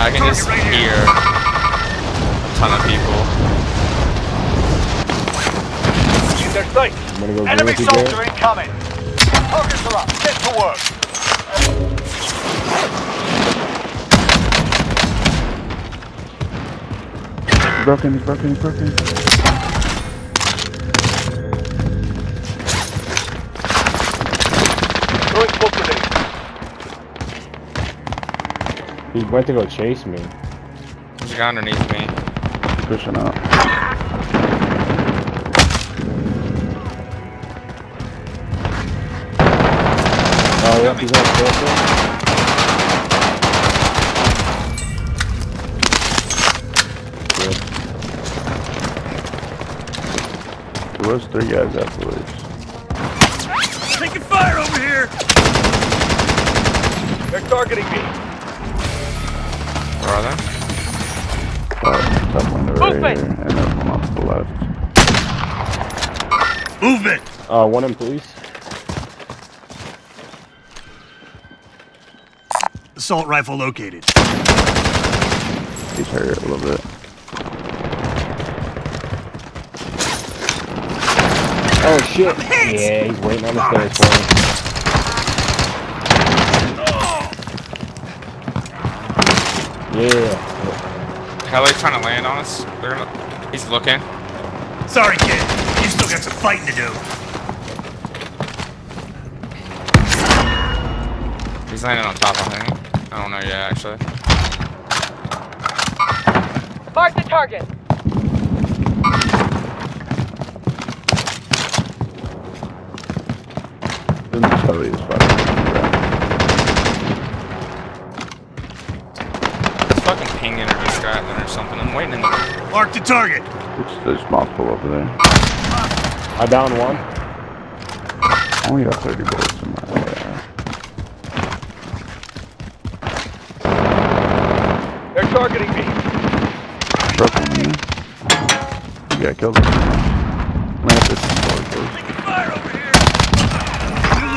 I can just hear a ton of people. In their sight. I'm gonna go Enemy soldier Garrett. incoming. Targets are up. Get to work. He's broken, he's broken, he's broken. He went to go chase me. There's a guy underneath me. He's pushing up. Oh, yep, he's on filter. Good. There was three guys afterwards. Taking fire over here. They're targeting me. Where are they? Oh, top one right Movement. here, and then one off to the left. Movement. Uh, one in police. Assault rifle located. He's hurt a little bit. Oh shit! Yeah, he's waiting on the stairs for me. Yeah. Heli's trying to land on us. They're gonna, he's looking. Sorry, kid. You still got some fighting to do. He's landing on top of me. I don't know yet, actually. Mark the target. Then the Charlie is pinging or something. I'm waiting in the. Mark the target. It's, there's multiple over there. I down one. Only got 30 bullets in my uh, They're targeting me. broken me. You got killed. Man, this is bullet Taking fire over here.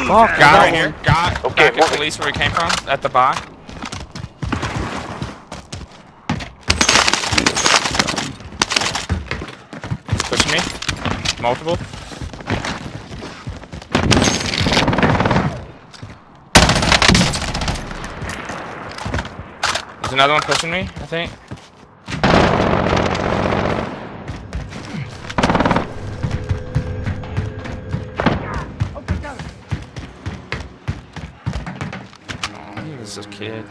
Oh, guy got right one. here. Guy Okay, back at moving. police where we came from. At the bar. He's pushing me. Multiple. There's another one pushing me, I think. Oh, was a kid.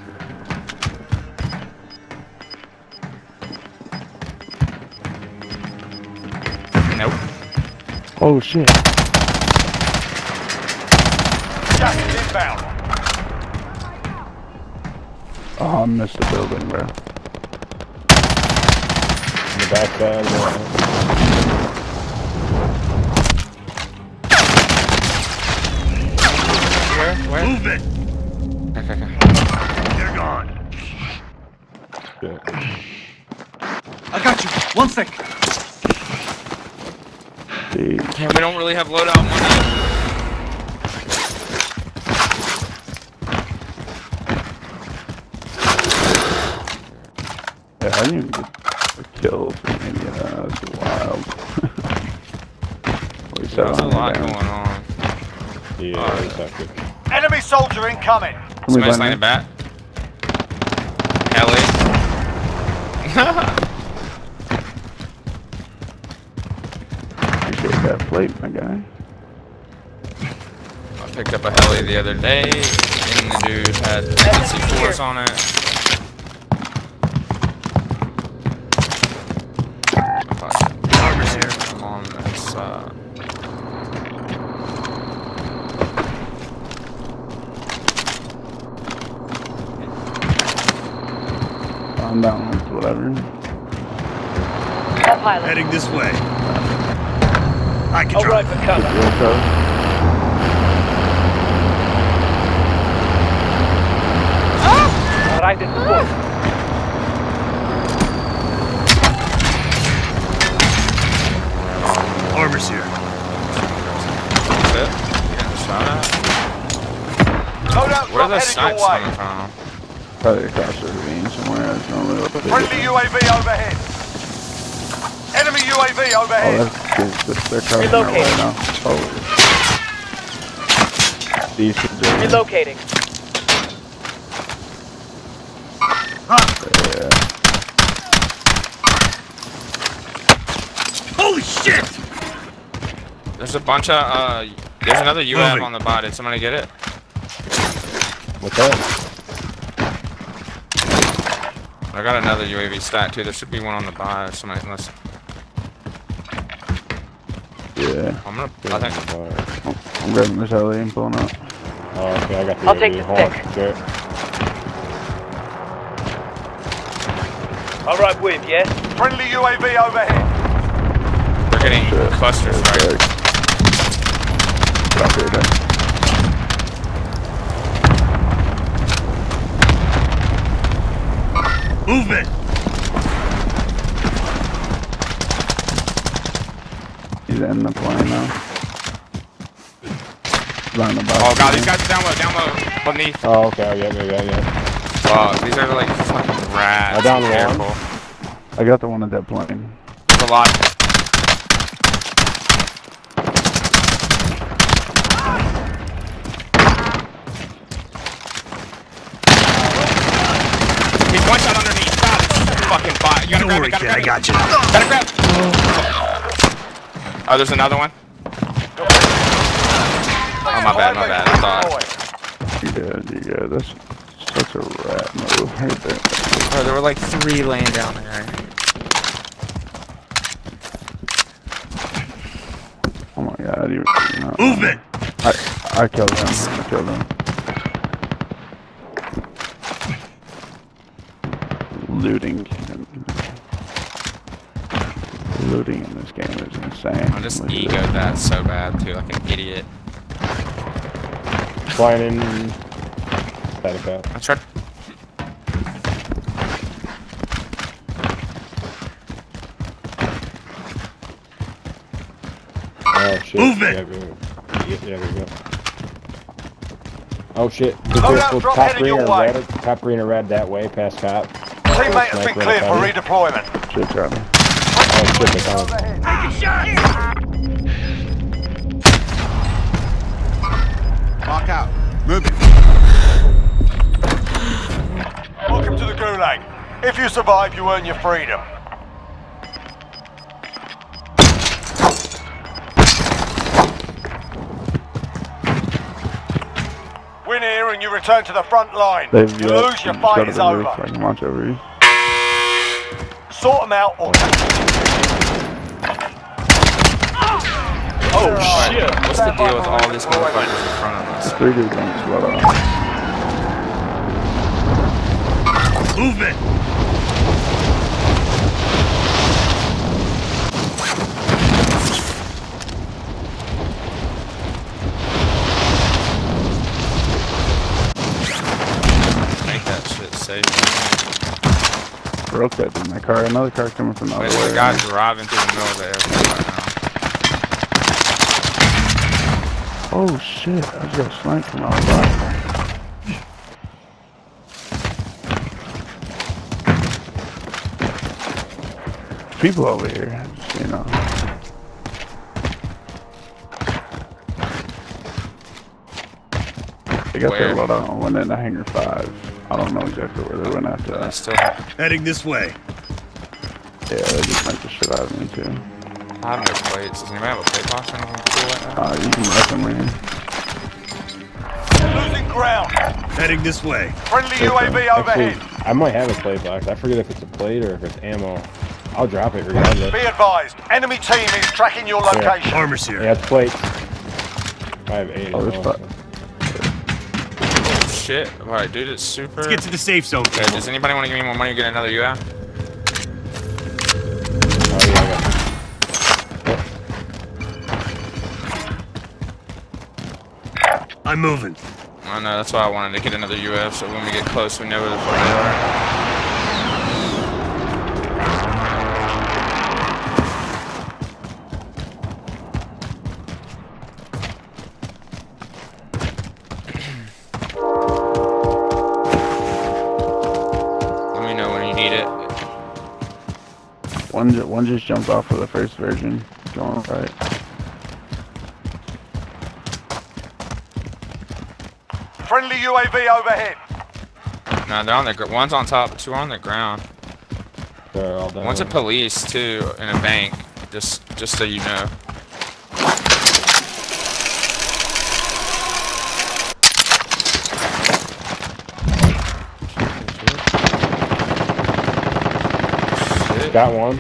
Oh shit. Gas is inbound. Oh, I missed the building, bro. In the backside. Uh, yeah. Where? Where? Movement. Okay, okay. They're gone. Good. I got you. One second. See, Yeah, we don't really have loadout money. yeah, I didn't even get a kill from any of that. That's wild. What he There's a lot there. going on. Yeah, Alright. it's hectic. Enemy soldier incoming. Somebody's Somebody's landing landing. back. Heli. Appreciate that plate, my guy. I picked up a heli the other day, and the dude had C4s on it. Armor's. I'm on this, uh... I'm down whatever. Heading this way. I can All drive. right for cover. Real tough. Right in support. Ah! Armor's here. That's it? Getting shot at? Loadout Where are the headed snipes coming from? Probably across the ravine somewhere. It's normally what. Friendly UAV overhead. Enemy UAV Oh, overhead. that's good. That's- They're covering their way Relocating. now. Oh. Decent dude. Relocating. Yeah. Holy shit! There's a bunch of, uh, there's another UAV on the bot. Did somebody get it? What's that? I got another UAV stat too. There should be one on the bot. Somebody, unless Yeah. I'm gonna, oh, I think. I'm grabbing this alley and pulling up. Oh, okay, I got the I'll take UAV. the Hold on, stick. Garrett. All right, with yeah. Friendly UAV overhead. We're getting Shit. cluster There's strike. Stop here, Derek. Movement! He's in the plane now. Behind the box. Oh god, these guys are down low, down low, beneath. Oh, okay, yeah, yeah, yeah, yeah. Wow, these are like fucking rats. I downed Be. Careful. I got the one at that plane. There's a lot. He's one shot underneath. God, fucking bot. You gotta Don't grab worry, it, gotta kid, I got it. you. Gotta grab. Oh, Oh, there's another one. Oh my bad, my bad. I thought. You good, you. That's such a rat move right there. Oh, there were like three laying down there. Oh my god, you, you know. Movement! I, I killed him. I killed him. Looting. Looting in this game is insane. I just Look at this. egoed that so bad too, like an idiot. Flying in. Static out. I tried. Oh shit. Movement! Yeah, yeah, yeah, yeah, there we go. Oh shit. Loadout Go drop top headed green your or way. red. Top green or red that way, past cop. Teammate has been Sniper cleared for on the redeployment. Shit, Charlie. Oh shit, they coming. Mark out. Moving. Welcome to the Gulag. If you survive, you earn your freedom. Win here and you return to the front line. They've uh, you lose, your fight is over. so I can watch over you. Sort them out or... Oh, oh shit! What's the deal with all these motherfuckers in front of us? Three dudes on this loadout. Movement! Make that shit safe. Broke that in my car. Another car coming from the other Wait, there's way. a guy driving through the middle of the airport right now. Oh shit, I just got sniped from outside. People over here, you know. They got Where? their loadout and went the hangar five. I don't know exactly where they went after I that. still Heading this way. Yeah, they just sniped the shit out of me too. I have no plates. Does anybody have a plate box or anything cool like that? Uh, you can wreck them, man. Losing ground. Heading this way. Friendly Okay. UAV Actually, overhead. I might have a plate box. I forget if it's a plate or if it's ammo. I'll drop it regardless. Be advised, enemy team is tracking your Yeah. location. Armor's here. Yeah, it's plates. I have eight. Oh, as there's five. Oh shit! Alright, dude, it's super. Let's get to the safe zone. Okay, does anybody want to give me more money to get another UAV? I'm moving. I know, that's why I wanted to get another UF, so when we get close, we know where the fuck they are. Let me know when you need it. One, one just jumped off of the first version. Going right. Friendly UAV overhead. No, they're on the gr- one's on top, two are on the ground. They're all down. One's a police too in a bank. Just just so you know. Got one.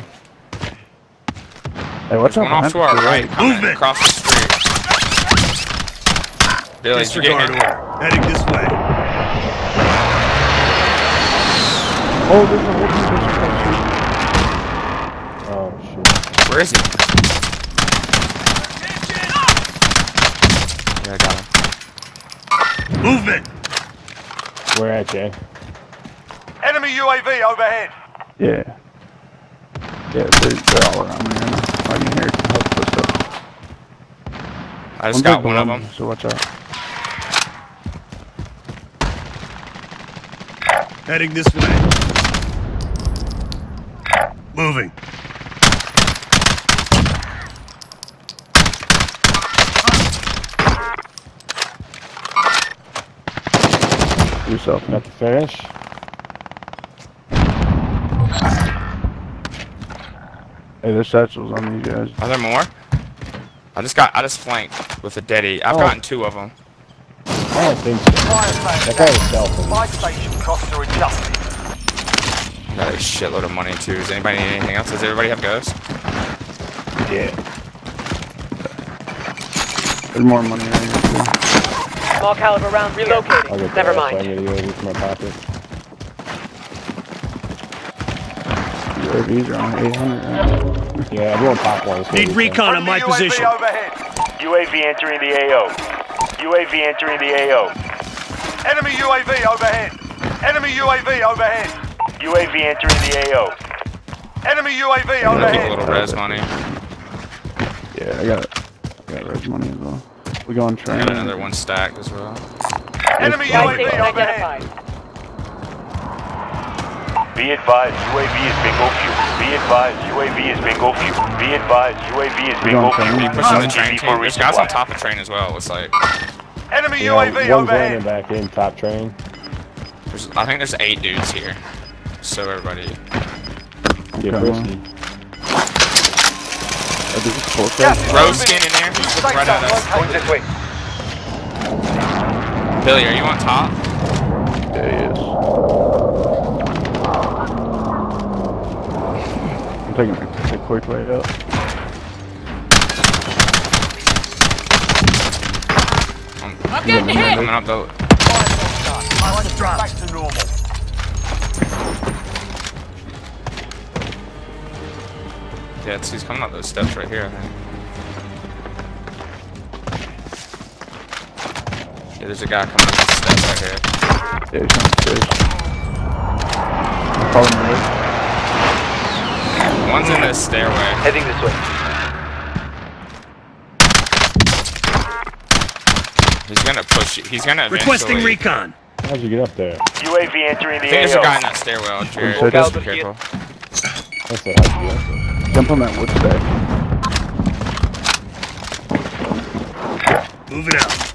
Hey, what's There's up? one off to our right, coming Movement. across the street. Billy, you're Disregard getting order. Heading this way. Oh, there's a whole team pushing across Oh shit. Where is he? Yeah, I got him. Movement. Where at, Jay? Enemy UAV overhead. Yeah. Yeah, they're, they're all around me. right now. I can hear it. I just One's got like one of them. So watch out. Heading this way. Moving. Yourself. Got the finish. Hey, there's satchels on these guys. Are there more? I just got I just flanked with a deady. I've Oh. gotten two of them. I don't think so. That guy was selfing. My station costs are adjusted. Got a shitload of money too. Does anybody need anything else? Does everybody have ghosts? Yeah. There's more money right here too. Small caliber round I'll relocating. get Never mind. I'm gonna use my pocket. UAVs are on 800 right? Yeah, everyone pop one. Need recon on my Friendly position. Overhead. UAV entering the AO. UAV entering the AO. Enemy UAV overhead. Enemy UAV overhead. UAV entering the AO. Enemy UAV Keep a little res money. Yeah, I got I got res money as well. We go on train. And another one stacked as well. Enemy Buy UAV overhead. Be advised, UAV is bingo fuel. Be advised, UAV is bingo fuel. Be advised, UAV is We bingo going fuel. train? Are you pushing the train for team? There's guys on top of train as well. It's like Enemy Yeah, UAV one's landing back in top train. There's, I think there's eight dudes here. So everybody. Get Okay. frisky. I think it's full Gas set. Rose skin in there. He's Safe right at us. located. this way. Billy, are you on top? Yeah, he is. I'm taking a, a quick way up. I'm getting hit. Coming up the. Back to normal. Yeah, it's, he's coming up those steps right here. I think. Yeah, there's a guy coming up those steps right here. Yeah, he's on the stairs. Follow me. Rick. One's in this stairway. Heading this way. He's gonna push you. He's gonna Requesting eventually- recon. How'd you get up there? UAV entering the think there's a guy in that stairwell, Jared. Full Just be careful. I said, how'd you get up there? Jump on that wood stack. Moving out.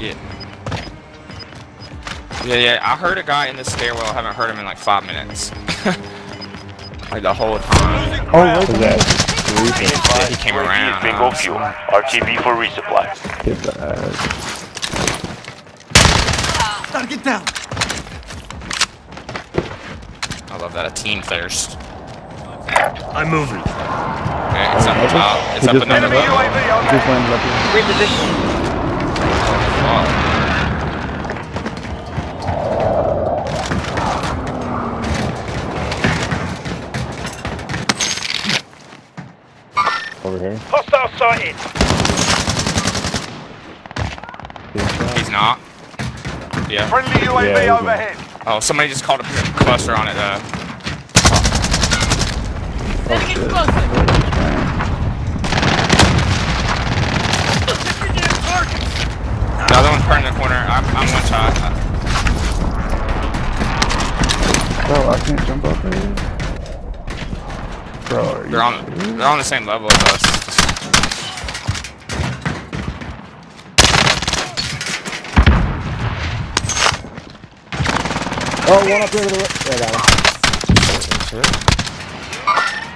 Yeah. Yeah, yeah. I heard a guy in the stairwell. I haven't heard him in like five minutes. like the whole time. Oh, ground. Was that Be three? advised, he came UAV around, is bingo uh, fuel. RTB for resupply. Hit that. I love that. A team thirst. I'm moving. Okay, it's up the top. It's He up just another Enemy level. UAV Just Hostile sighted. He's not. Yeah. Friendly UAV he's overhead. Oh, somebody just called a cluster on it. Uh, the other one's turning the corner. I'm, I'm one shot. Bro, I can't jump up there. Bro, are you They're on serious? they're on the same level as us. Oh, one up here to the right. Yeah, I got him.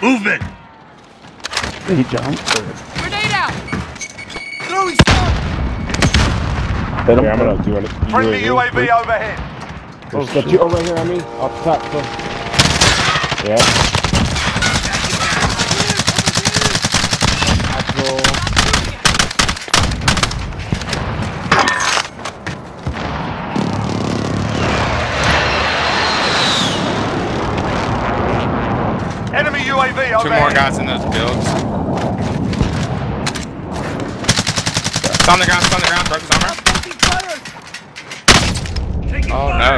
Movement. He jumped. or- Hit him. Here, I'm gonna do it. Friendly UAV overhead. There's the two over here on me. Up top. so- Yeah. Actual. Enemy UAV Two more guys in those builds. It's on the ground, it's on the ground, broke his armor. Oh no.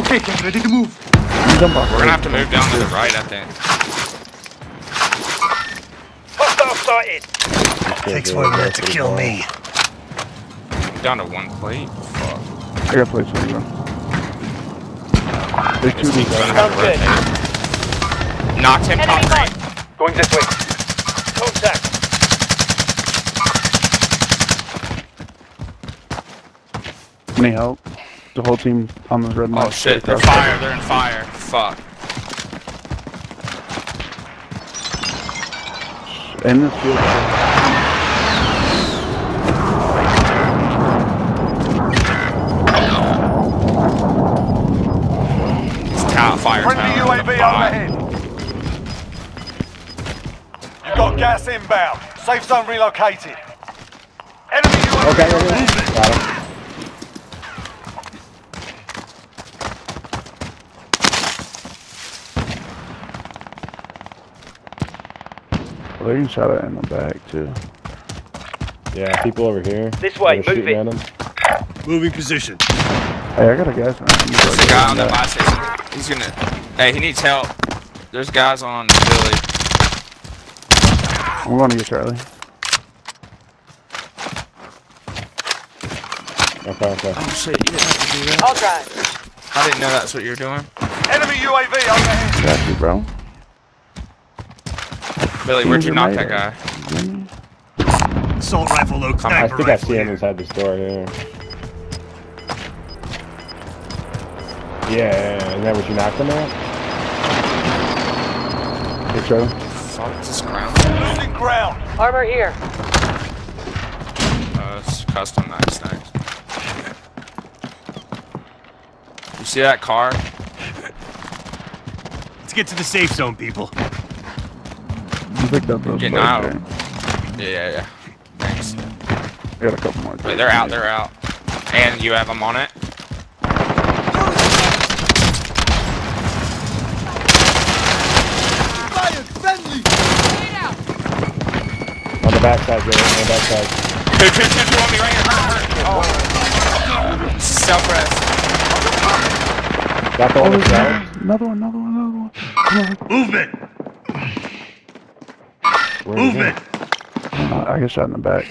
Okay, get ready to move. You jump off We're gonna have to move down to the right, I think. Hostile sighted. Takes one minute to kill me. Down to one plate. Fuck. I got plates for you. There's two He's deep. gonna have to Sounds good. rotate. Knocked him top Enemy right. Going this way. Contact. Any help? The whole team on the red Oh shit, they're Across- fire, they're in fire. Fuck. In this field. It's tower fire Friendly tower. UAV Fire. overhead. You've got gas inbound. Safe zone relocated. Enemy UAV Okay, okay. Got him. Well, they can shot it in the back too. Yeah, people over here. This way, They're move it. Moving position. Hey, I got a gas man. I'm There's a guy on the get buy station. He's gonna. Hey, he needs help. There's guys on Billy. that. I'm going to get Charlie. Okay, okay. Oh shit, you didn't have to do that. I'll drive. I didn't know that's what you were doing. Enemy UAV overhead. Got you, bro. Billy, where'd you knock that Grenade. guy? Grenade. Assault rifle load. Come on. I think I see him inside this door here. Yeah, yeah, yeah. Isn't that what you knocked him at? Hey, Charlie. Fuck, is this ground? Losing ground. Armor here. Oh, it's custom nice things. You see that car? Let's get to the safe zone, people. You picked up those Getting out. right? Yeah, yeah, yeah. Thanks. I got a couple more. Wait, they're out, they're out. And you have them on it? Backside, Jay. On the backside. Two, two, two, two on me right here. Hurt, hurt. Oh. Self-rest. Got the Oh, other there's side. another one, another one, another one. Come on. Movement. Where is he? Movement. Uh, I got shot in the back.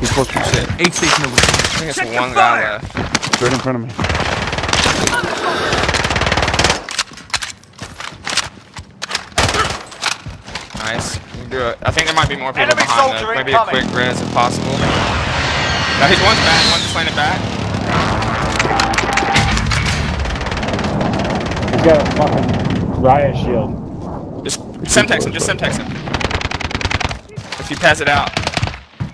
He's close to shit. Aid station over I think it's one guy left. Right in front of me. Nice. You can do it. I think there might be more people Enemy behind soldier though. Maybe a quick res if possible. No, he's one's back. One just landed back. He's got a fucking riot shield. Just semtex him. Just semtex him. If you pass it out.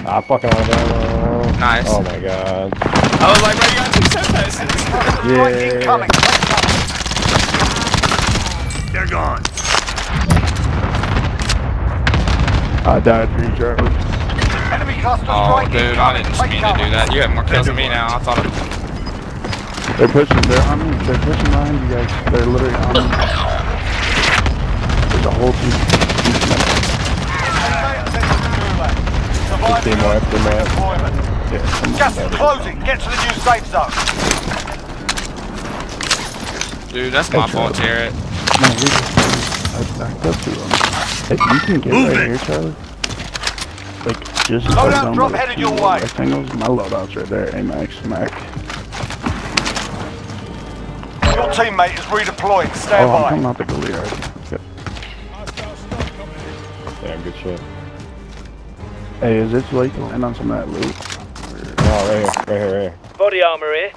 Ah, fucking on there. Nice. Oh my god. I was like, bro, you got two semtexes. Yeah. They're gone. I died for you, Charlie. Enemy cluster Oh, dude, I didn't mean to do that. You have more kills than me now. I thought it They're pushing. They're on me. They're pushing behind you guys. They're literally on me. There's a whole team. Surviving Team wipe, team Yeah, come. Gas is closing. Get to the new safe zone. Dude, that's my fault, Jarrett. No, I backed up to him. Hey, you can get Move right it. here, Charlie. Like, just Load press up, down drop by the headed your two way. Rectangles, my loadout's right there. Amax, Mac. Your teammate is redeploying. Stand Oh, I'm by. coming out the gully already. Okay. Damn, good shit. Hey, is it too late to land on some of that loot? No, right here, right here, right here. Body armor here.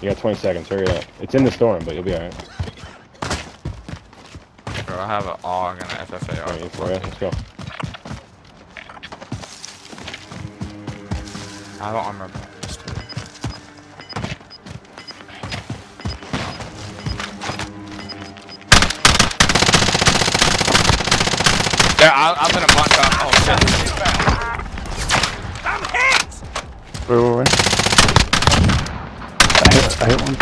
You got 20 seconds, hurry up. It's in the storm, but you'll be alright. Bro, I have an AUG and an FFA. Alright, for you. Let's go. I don't remember. this too. Yeah, I, I'm gonna bunch up. Oh shit. I'm hit! Wait, wait, wait. I hit, I hit one.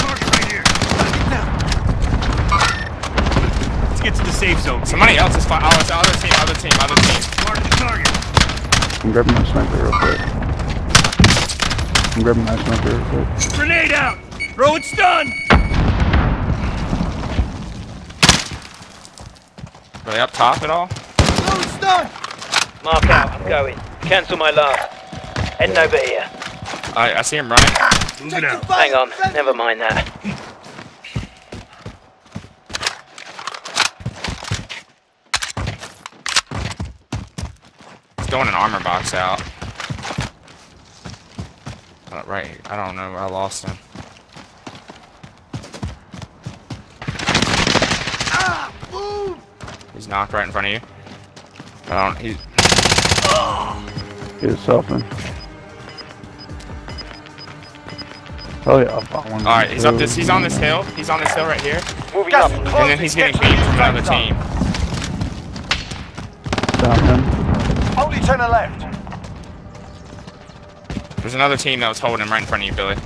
Target right here. Let's get to the safe zone. Somebody else is fine. Oh, it's other team, other team, other team. Mark the target. I'm grabbing my sniper real quick. I'm grabbing my sniper real quick. Grenade out. Throw it stun. Are they up top at all? Mark out. I'm going. Cancel my last. Heading over here. I, I see him running. Moving out. Hang on. Never mind that. Throwing an armor box out. Uh, right, I don't know. I lost him. He's knocked right in front of you. I don't. He's. Get it softened. Oh yeah, I'll find one. All right, he's up this. He's on this hill. He's on this hill right here, Moving up. and then he's getting Get beat from another safe team. Him. Only ten left. There's another team that was holding him right in front of you, Billy.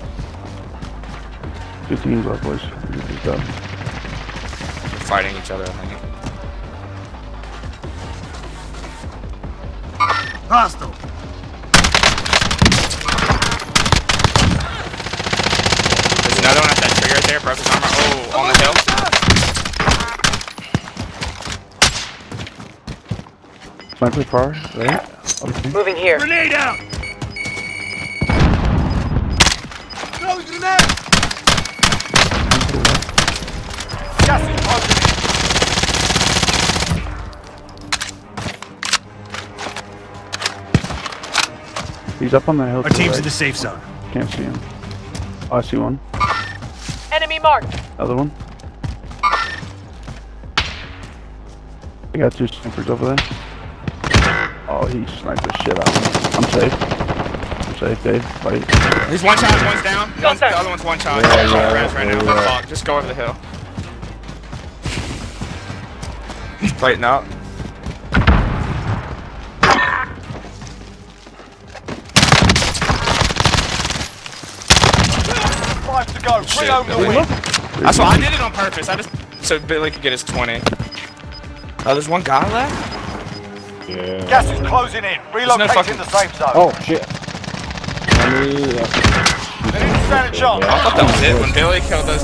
Two teams left, boys. Get this done. They're fighting each other. I think. Hostile. There's another one at that tree right there. Broke his armor. Oh, on the hill. Sniper far, right? Okay. Moving here. Grenade out. Gas is closing in. He's up on the hill. Our to the team's in the safe zone. Can't see him. Oh, I see one. Enemy marked. Other one. I got two snipers over there. Oh, he sniped the shit out of me. I'm safe. I'm safe, Dave. Fight. He's one shot. One's down. One's, the other one's one shot. Yeah, He's yeah, on grass right now. yeah. Fuck, Just go over the hill. He's fighting out. Five to go. Bring Shit, home the win. That's why I did it on purpose. I just so Billy could get his 20. Oh, there's one guy left? Yeah. Gas is closing in. no Relocating fucking- the safe zone. Oh, shit. Let They didn't stand a chance. I thought that was it when Billy killed those